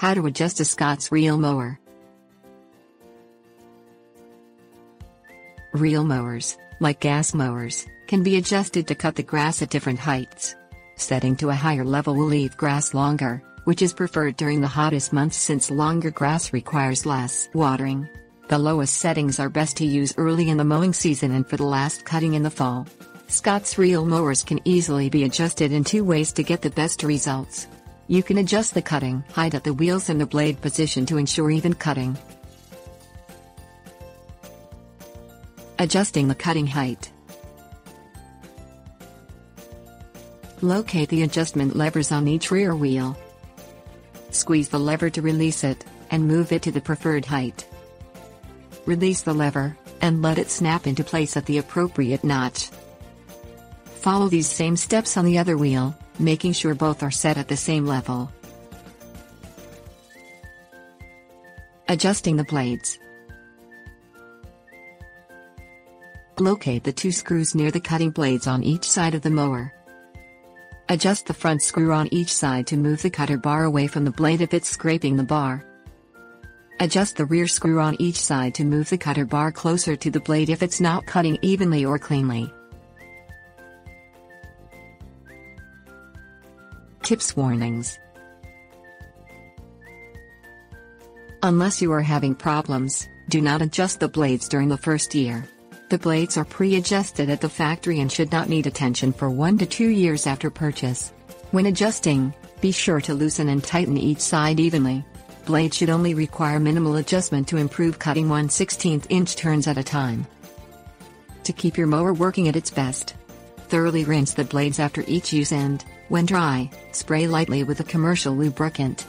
How to adjust a Scotts reel mower. Reel mowers, like gas mowers, can be adjusted to cut the grass at different heights. Setting to a higher level will leave grass longer, which is preferred during the hottest months since longer grass requires less watering. The lowest settings are best to use early in the mowing season and for the last cutting in the fall. Scotts reel mowers can easily be adjusted in two ways to get the best results. You can adjust the cutting height at the wheels and the blade position to ensure even cutting. Adjusting the cutting height. Locate the adjustment levers on each rear wheel. Squeeze the lever to release it, and move it to the preferred height. Release the lever, and let it snap into place at the appropriate notch. Follow these same steps on the other wheel, making sure both are set at the same level. Adjusting the blades. Locate the two screws near the cutting blades on each side of the mower. Adjust the front screw on each side to move the cutter bar away from the blade if it's scraping the bar. Adjust the rear screw on each side to move the cutter bar closer to the blade if it's not cutting evenly or cleanly. Tips Warnings Unless you are having problems, do not adjust the blades during the first year. The blades are pre-adjusted at the factory and should not need attention for 1 to 2 years after purchase. When adjusting, be sure to loosen and tighten each side evenly. Blade should only require minimal adjustment to improve cutting 1 16th inch turns at a time. To keep your mower working at its best, thoroughly rinse the blades after each use and, when dry, spray lightly with a commercial lubricant.